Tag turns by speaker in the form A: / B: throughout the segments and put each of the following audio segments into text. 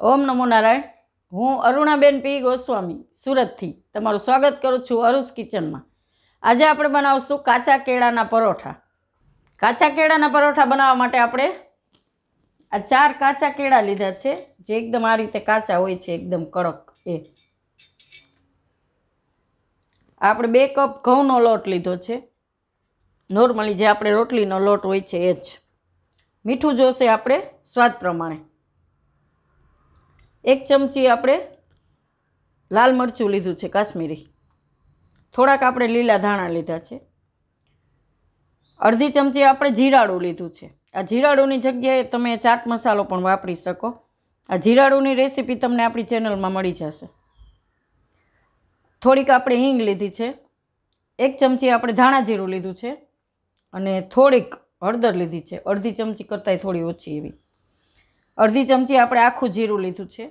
A: ઓમ નમો નારાયણ. હું અરુણાબેન પી. ગોસ્વામી, સુરતથી તમારું સ્વાગત કરું છું અરુસ કિચનમાં. આજે આપણે બનાવશું કાચા કેળાના પરોઠા. કાચા કેળાના પરોઠા બનાવવા માટે આપણે આ ચાર કાચા કેળા લીધા છે, જે એકદમ આ રીતે કાચા હોય છે, એકદમ કડક એ. આપણે બે કપ ઘઉંનો લોટ લીધો છે. નોર્મલી જે આપણે રોટલીનો લોટ હોય છે એ જ. મીઠું જોશે આપણે સ્વાદ પ્રમાણે. એક ચમચી આપણે લાલ મરચું લીધું છે, કાશ્મીરી. થોડાક આપણે લીલા ધાણા લીધા છે. અડધી ચમચી આપણે જીરાડું લીધું છે. આ જીરાડુની જગ્યાએ તમે ચાટ મસાલો પણ વાપરી શકો. આ જીરાડુની રેસીપી તમને આપણી ચેનલમાં મળી જશે. થોડીક આપણે હિંગ લીધી છે. એક ચમચી આપણે ધાણા જીરું લીધું છે. અને થોડીક હળદર લીધી છે. અડધી ચમચી કરતાંય થોડી ઓછી એવી. અડધી ચમચી આપણે આખું જીરું લીધું છે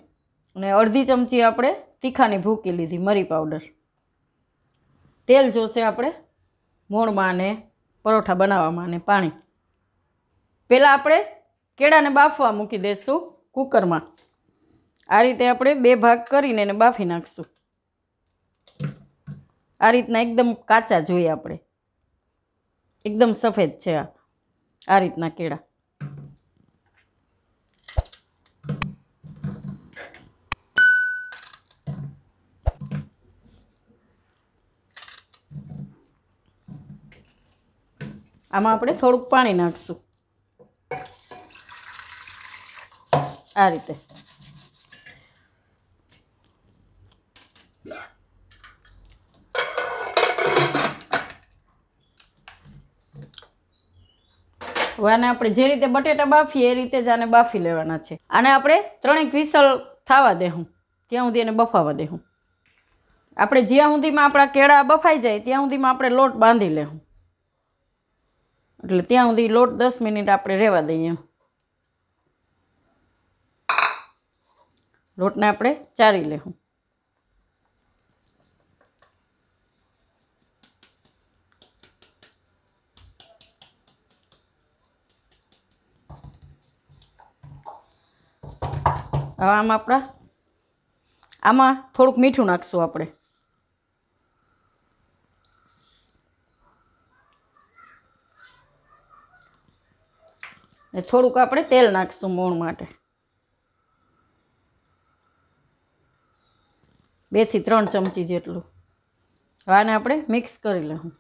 A: અને અડધી ચમચી આપણે તીખાની ભૂકી લીધી મરી પાવડર. તેલ જોશે આપણે મોણમાં અને પરોઠા બનાવવામાં અને પાણી. પહેલાં આપણે કેળાને બાફવા મૂકી દઈશું કુકરમાં. આ રીતે આપણે બે ભાગ કરીને એને બાફી નાખશું. આ રીતના એકદમ કાચા જોઈએ આપણે. એકદમ સફેદ છે આ. આ રીતના કેળા. આમાં આપણે થોડુંક પાણી નાખશું. આ રીતે. હવે આને આપણે જે રીતે બટેટા બાફીએ એ રીતે જ આને બાફી લેવાના છે. આને આપણે ત્રણેક વિસલ થવા દેવું ત્યાં સુધી એને બફાવા દેવું આપણે જ્યાં સુધીમાં આપણા કેળા બફાઈ જાય ત્યાં સુધીમાં આપણે લોટ બાંધી લેવું એટલે ત્યાં સુધી લોટ દસ મિનિટ આપણે રહેવા દઈએ. લોટને આપણે ચારી લેવું. હવે આમાં આપણા આમાં થોડુંક મીઠું નાખશું આપણે. ને થોડુંક આપણે તેલ નાખીશું મોણ માટે. બેથી ત્રણ ચમચી જેટલું. હવે આને આપણે મિક્સ કરી લઉં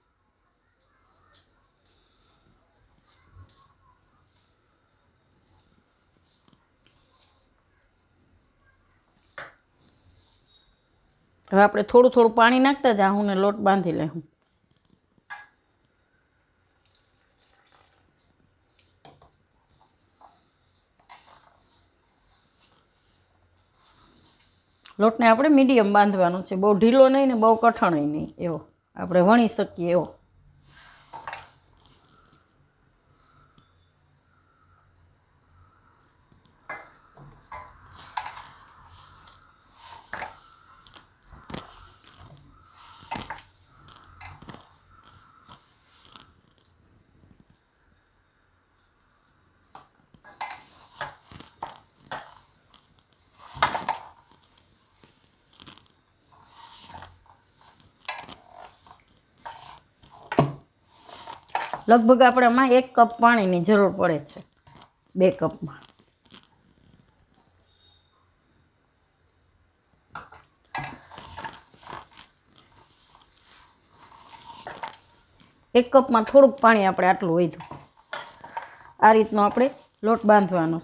A: હવે આપણે થોડું થોડું પાણી નાખતા જાઉં ને લોટ બાંધી લેવું. લોટને આપણે મીડિયમ બાંધવાનો છે. બહુ ઢીલો નહીં ને બહુ કઠણ નહીં. એવો આપણે વણી શકીએ એવો. લગભગ આપણે આમાં એક કપ પાણીની જરૂર પડે છે. બે કપમાં. એક કપમાં થોડુંક પાણી આપણે આટલું વધ્યું આ રીતનો આપણે લોટ બાંધવાનો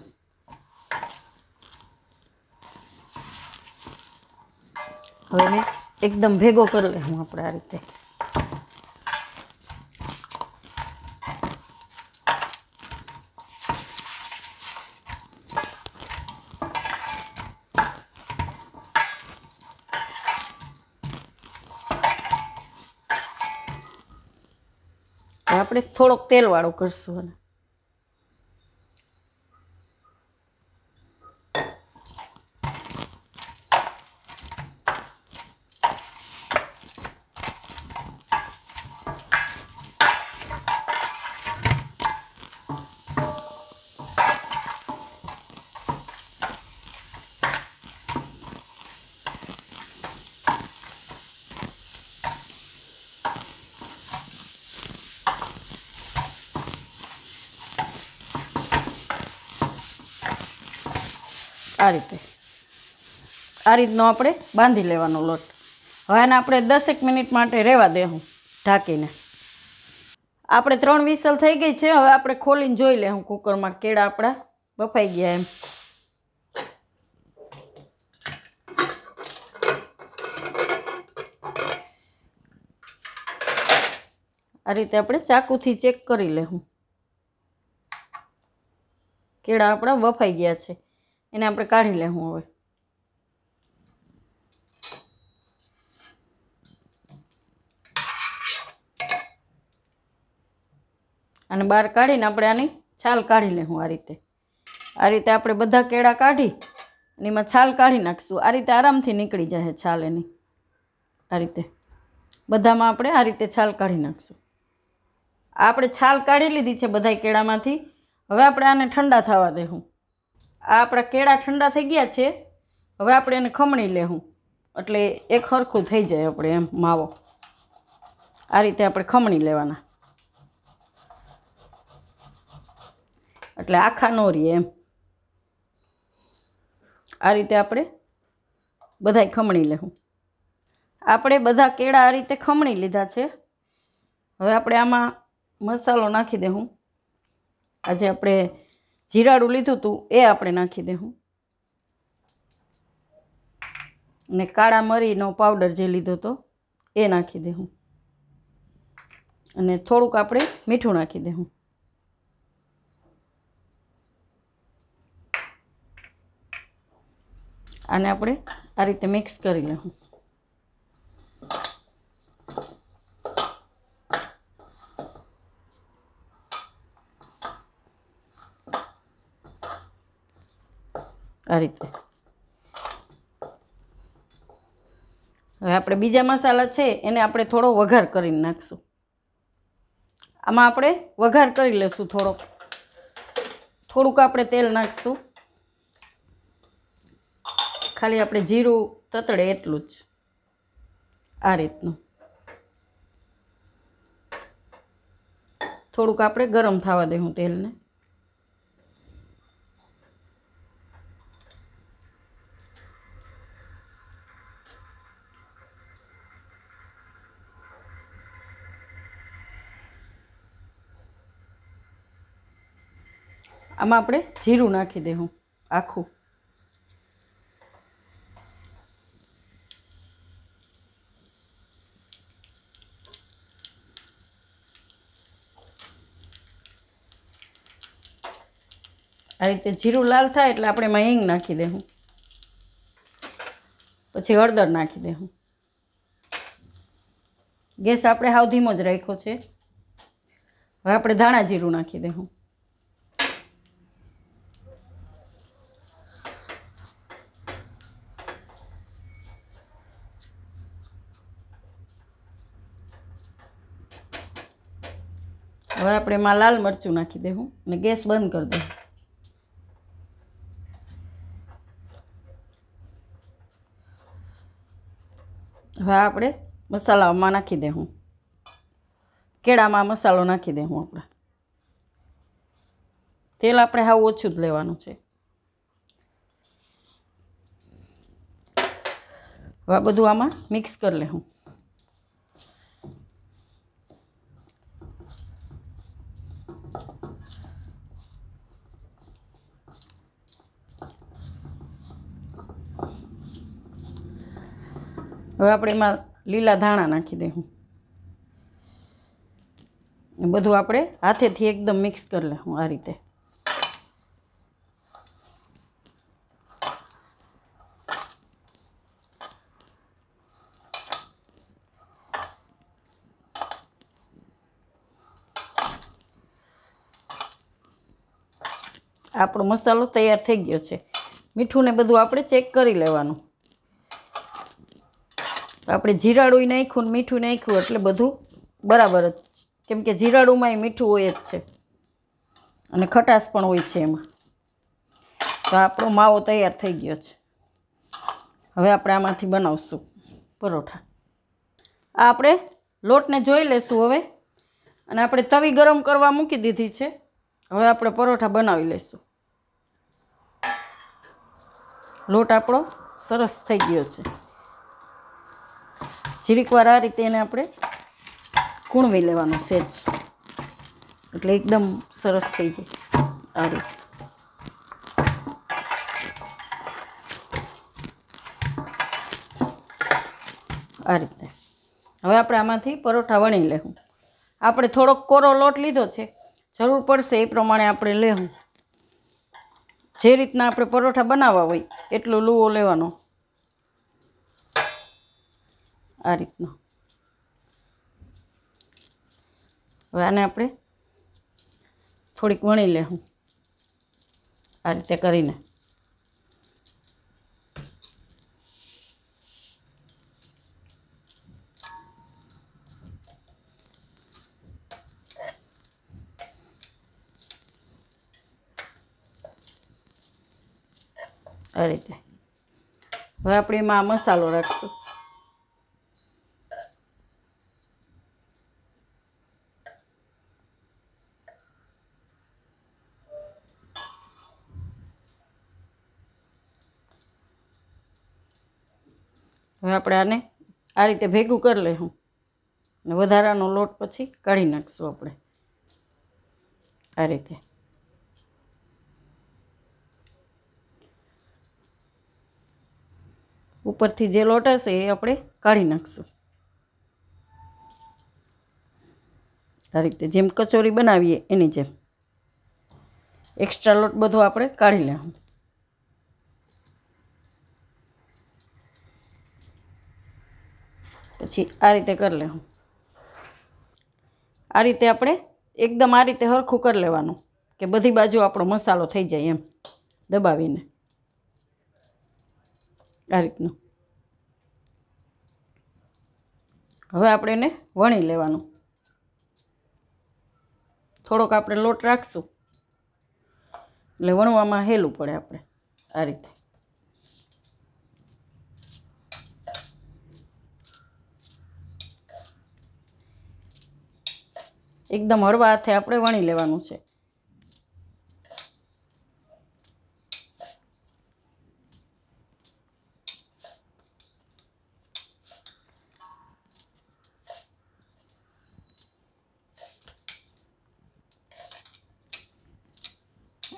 A: હવે એકદમ ભેગો કરી લઉં આપણે આ રીતે હવે આપણે થોડોક તેલવાળો કરશું અને આ રીતે. આ રીતનો આપણે બાંધી લેવાનો લોટ. હવે આને આપણે દસેક મિનિટ માટે રહેવા દેવું ઢાંકીને. આપણે ત્રણ વિસલ થઈ ગઈ છે, હવે આપણે ખોલીને જોઈ લેવું કુકરમાં કેળા આપણા બફાઈ ગયા એમ. આ રીતે આપણે ચાકુથી ચેક કરી લેવું કેળા આપણા બફાઈ ગયા છે. એને આપણે કાઢી લેવું હવે. અને બહાર કાઢીને આપણે આની છાલ કાઢી લેવું આ રીતે. આ રીતે આપણે બધા કેળા કાઢી અને એમાં છાલ કાઢી નાખશું. આ રીતે આરામથી નીકળી જાય છાલ એની. આ રીતે. બધામાં આપણે આ રીતે છાલ કાઢી નાખશું. આપણે છાલ કાઢી લીધી છે બધા કેળામાંથી. હવે આપણે આને ઠંડા થવા દેવું. આ આપણા કેળા ઠંડા થઈ ગયા છે, હવે આપણે એને ખમણી લેવું એટલે એક સરખું થઈ જાય આપણે એમ માવો. આ રીતે આપણે ખમણી લેવાના. એટલે આખા નો રહીએ એમ. આ રીતે આપણે બધાય ખમણી લેવું આપણે બધા કેળા આ રીતે ખમણી લીધા છે. હવે આપણે આમાં મસાલો નાખી દેવું આજે આપણે જીરાડું લીધું હતું એ આપણે નાખી દેવું અને કાળા મરીનો પાવડર જે લીધો હતો એ નાખી દેવું અને થોડુંક આપણે મીઠું નાખી દેવું આને આપણે આ રીતે મિક્સ કરી લેવું આ રીતે. હવે આપણે બીજા મસાલા છે, એને આપણે થોડો વઘાર કરીને નાખશું. આમાં આપણે વઘાર કરી લઈશું થોડોક. થોડુંક આપણે તેલ નાખશું. ખાલી આપણે જીરું તતડે એટલું જ. આ રીતનું. થોડુંક આપણે ગરમ થવા દેવું તેલને. આમાં આપણે જીરું નાખી દેવું, આખું. આ રીતે જીરું લાલ થાય એટલે આપણે એમાં હિંગ નાખી દેવું. પછી હળદર નાખી દેવું. ગેસ આપણે હાવ ધીમો જ રાખ્યો છે. હવે આપણે ધાણા જીરું નાખી દેવું. હવે આપણે એમાં લાલ મરચું નાખી દેવું અને ગેસ બંધ કરી દઉં હવે આપણે મસાલામાં નાખી દેવું કેળામાં મસાલો નાખી દેવું આપણે. તેલ આપણે હાવ ઓછું જ લેવાનું છે. હવે બધું આમાં મિક્સ કરી લેવું હવે આપણે એમાં લીલા ધાણા નાખી દઈશું બધું આપણે હાથેથી એકદમ મિક્સ કરી લઉં આ રીતે. આપણો મસાલો તૈયાર થઈ ગયો છે. મીઠું ને બધું આપણે ચેક કરી લેવાનું. આપણે જીરાડું નાખ્યું ને મીઠું નાખ્યું એટલે બધું બરાબર જ કેમ કે જીરાડુમાંય મીઠું હોય જ છે. અને ખટાશ પણ હોય છે એમાં. તો આપણો માવો તૈયાર થઈ ગયો છે. હવે આપણે આમાંથી બનાવશું પરોઠા. આ આપણે લોટને જોઈ લેશું હવે. અને આપણે તવી ગરમ કરવા મૂકી દીધી છે. હવે આપણે પરોઠા બનાવી લઈશું લોટ આપણો સરસ થઈ ગયો છે. જીરીક વાર આ રીતે એને આપણે કૂણવી લેવાનું સેજ. એટલે એકદમ સરસ થઈ જાય આ રીતે. આ રીતે. હવે આપણે આમાંથી પરોઠા વણી લેવું આપણે થોડોક કોરો લોટ લીધો છે. જરૂર પડશે એ પ્રમાણે આપણે લેવું જે રીતના આપણે પરોઠા બનાવવા હોય, એટલો લુવો લેવાનો. આ રીતનો. હવે આને આપણે થોડીક વણી લેવું આ રીતે કરીને. આ રીતે. હવે આપણે એમાં મસાલો રાખશું. હવે આપણે આને આ રીતે ભેગું કરી લઈશું. અને વધારાનો લોટ પછી કાઢી નાખશું આપણે. આ રીતે. ઉપરથી જે લોટ હશે એ આપણે કાઢી નાખશું. આ રીતે જેમ કચોરી બનાવીએ એની જેમ. એક્સ્ટ્રા લોટ બધો આપણે કાઢી લેવું પછી આ રીતે કરી લેવું. આ રીતે આપણે એકદમ આ રીતે હરખું કરી લેવાનું કે બધી બાજુ આપણો મસાલો થઈ જાય એમ દબાવીને. આ રીતનું. હવે આપણે એને વણી લેવાનું. થોડોક આપણે લોટ રાખશું. એટલે વણવામાં હેલું પડે આપણે, આ રીતે. એકદમ હળવા હાથે આપણે વણી લેવાનું છે.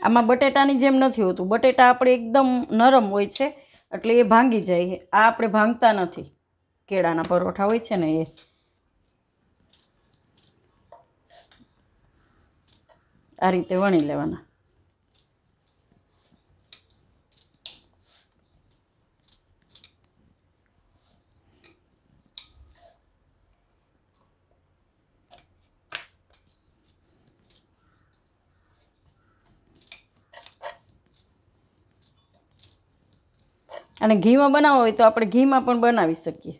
A: આમાં બટેટાની જેમ નથી હોતું. બટેટા આપણે એકદમ નરમ હોય છે, એટલે એ ભાંગી જાય આ આપણે ભાંગતા નથી. કેળાના પરોઠા હોય છે ને એ. આ રીતે વણી લેવાના. અને ઘીમાં બનાવો હોય તો આપણે ઘીમાં પણ બનાવી શકીએ.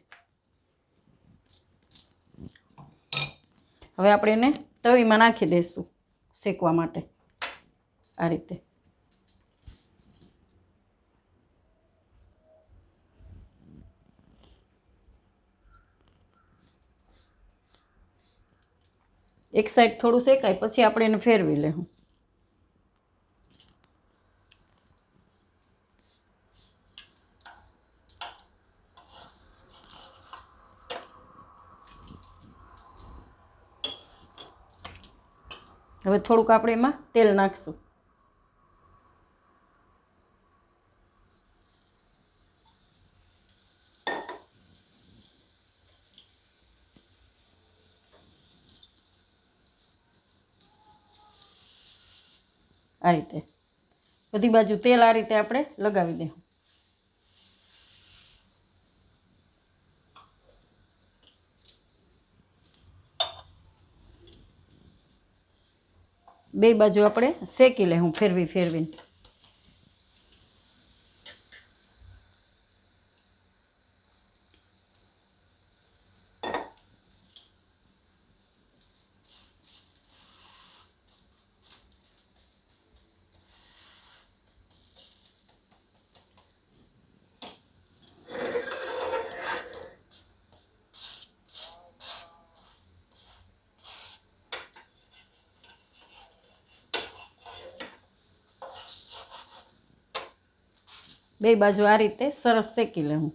A: હવે આપણે એને તવીમાં નાખી દઈશું શેકવા માટે. આ રીતે. એક સાઈડ થોડું શેકાય પછી આપણે એને ફેરવી લેવું. હવે થોડુંક આપણે એમાં તેલ નાખશું. આ રીતે. બધી બાજુ તેલ આ રીતે આપણે લગાવી દઈશું બે બાજુ આપણે શેકી લે હું ફેરવી ફેરવીને. બે બાજુ આ રીતે સરસ શેકી લેવું.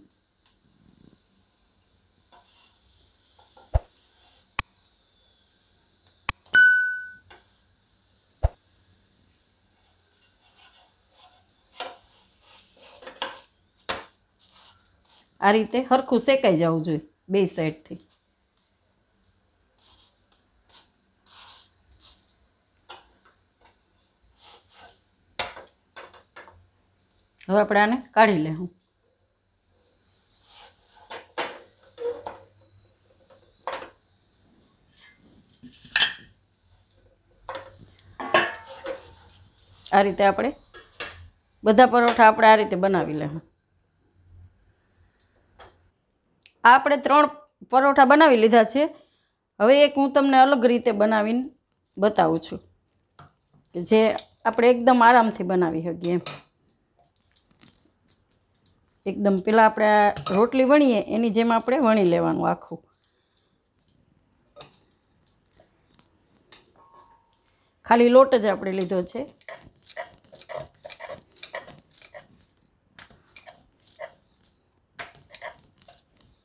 A: આ રીતે હરખું શેકાઈ જવું જોઈએ બે સાઈડથી હવે આપણે આને કાઢી લેવું. આ રીતે આપણે બધા પરોઠા આપણે આ રીતે બનાવી લેવું. આ આપણે ત્રણ પરોઠા બનાવી લીધા છે. હવે એક હું તમને અલગ રીતે બનાવીને બતાવું છું જે આપણે એકદમ આરામથી બનાવી શકીએ. એમ એકદમ પેલા આપણે રોટલી વણીએ, એની જેમ આપણે વણી લેવાનું આખું. ખાલી લોટ જ આપણે લીધો છે.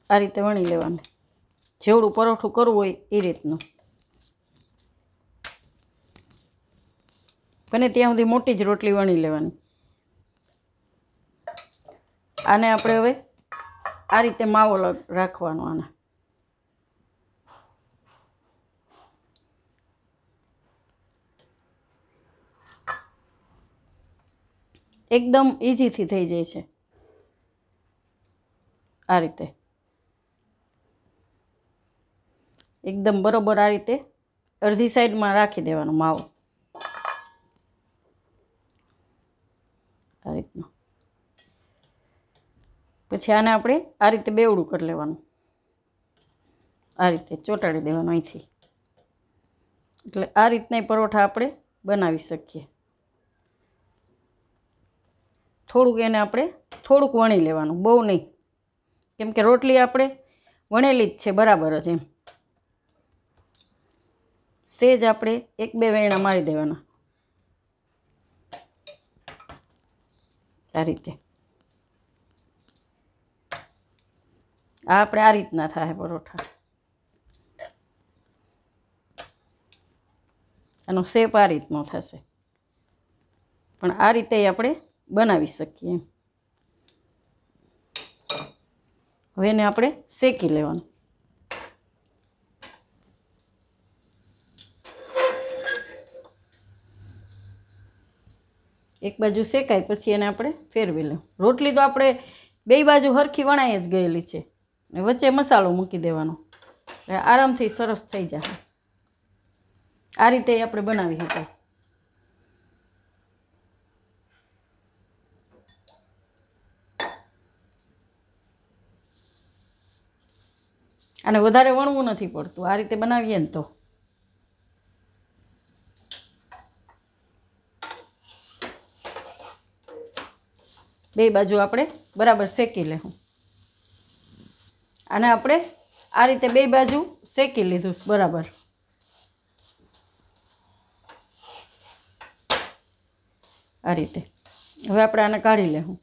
A: આ રીતે વણી લેવાનું. જેવડું પરોઠું કરવું હોય એ રીતનું. બને ત્યાં સુધી મોટી જ રોટલી વણી લેવાની. આને આપણે હવે આ રીતે માવો રાખવાનો આને. એકદમ ઇઝીથી થઈ જાય છે. આ રીતે. એકદમ બરોબર આ રીતે અડધી સાઈડમાં રાખી દેવાનો માવો. આ રીતનું. પછી આને આપણે આ રીતે બેવડું કરી લેવાનું. આ રીતે ચોંટાડી દેવાનું અહીંથી. એટલે આ રીતના પરોઠા આપણે બનાવી શકીએ. થોડુંક એને આપણે થોડુંક વણી લેવાનું, બહુ નહીં. કેમ કે રોટલી આપણે વણેલી જ છે, બરાબર જ એમ. સેજ આપણે એક બે વેણા મારી દેવાના. આ રીતે. આ આપણે આ રીતના થાય પરોઠા. આનો શેપ આ રીતનો થશે. પણ આ રીતે આપણે બનાવી શકીએ હવે એને આપણે શેકી લેવાનું. એક બાજુ શેકાય, પછી એને આપણે ફેરવી લેવું. રોટલી તો આપણે બે બાજુ હરખી વણાઈ જ ગયેલી છે. વચ્ચે મસાલો મૂકી દેવાનો. એટલે આરામથી સરસ થઈ જાય આ રીતે આપણે બનાવી શકાય અને વધારે વણવું નથી પડતું. આ રીતે બનાવીએ ને તો. બે બાજુ આપણે બરાબર શેકી લેવું અને આપણે આ રીતે બે બાજુ શેકી લીધું બરાબર. આ રીતે. હવે આપણે આને કાઢી લેવું.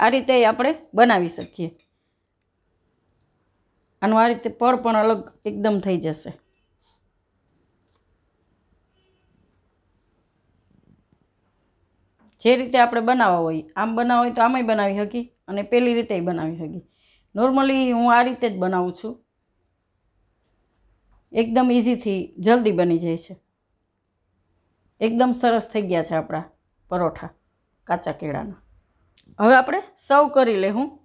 A: આ રીતે આપણે બનાવી શકીએ. આનું આ રીતે પળ પણ અલગ એકદમ થઈ જશે. જે રીતે આપણે બનાવવા હોય, આમ બનાવવા હોય તો આમાંય બનાવી શકી અને પેલી રીતે બનાવી શકી નોર્મલી હું આ રીતે જ બનાવું છું. એકદમ ઇઝીથી જલ્દી બની જાય છે. એકદમ સરસ થઈ ગયા છે આપણા પરોઠા, કાચા કેળાના. હવે આપણે સર્વ કરી લેવું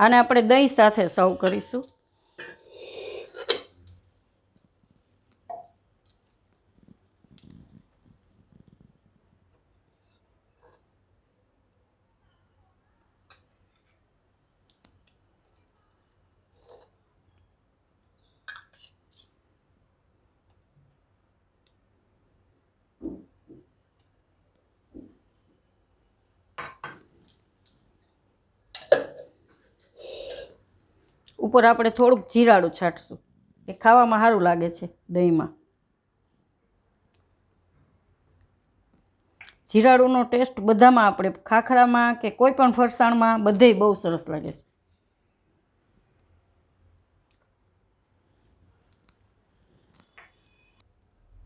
A: આને આપણે દહીં સાથે સર્વ કરીશું. ઉપર આપણે થોડુંક જીરાડું છાંટશું. એ ખાવામાં સારું લાગે છે દહીંમાં. જીરાળુનો ટેસ્ટ બધામાં આપણે ખાખરામાં કે કોઈ પણ ફરસાણમાં બધે બહુ સરસ લાગે છે.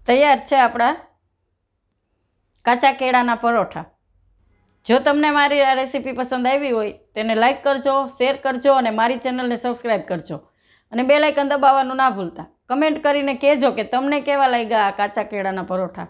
A: તૈયાર છે આપણા કાચા કેળાના પરોઠા. જો તમને મારી આ રેસીપી પસંદ આવી હોય, તેને લાઇક કરજો શેર કરજો અને મારી ચેનલને સબસ્ક્રાઈબ કરજો. અને બે લાઇકન દબાવવાનું ના ભૂલતા. કમેન્ટ કરીને કહેજો કે તમને કેવા લાગ્યા આ કાચા કેળાના પરોઠા.